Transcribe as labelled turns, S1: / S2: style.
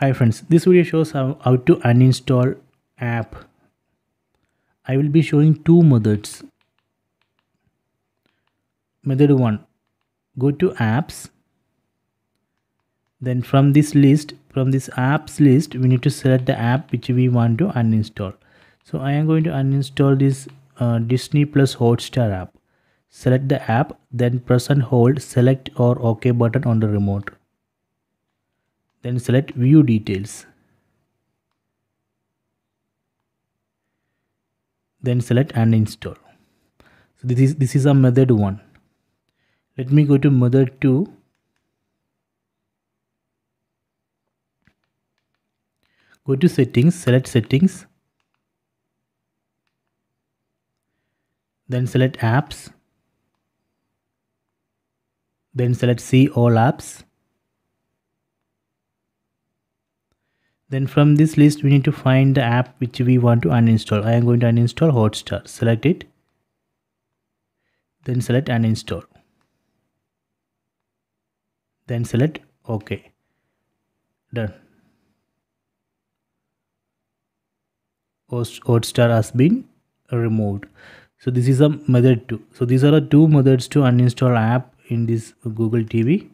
S1: Hi friends, this video shows how, how to uninstall app. I will be showing two methods. Method 1. Go to apps. Then from this list, from this apps list, we need to select the app which we want to uninstall. So I am going to uninstall this uh, Disney Plus Hotstar app. Select the app, then press and hold select or OK button on the remote then select view details. Then select uninstall so this is this is a method one. Let me go to method two. Go to settings select settings. Then select apps. Then select see all apps then from this list we need to find the app which we want to uninstall. I am going to uninstall hotstar. Select it. Then select uninstall. Then select ok. Done. Hotstar has been removed. So this is a method two. So these are the two methods to uninstall app in this google tv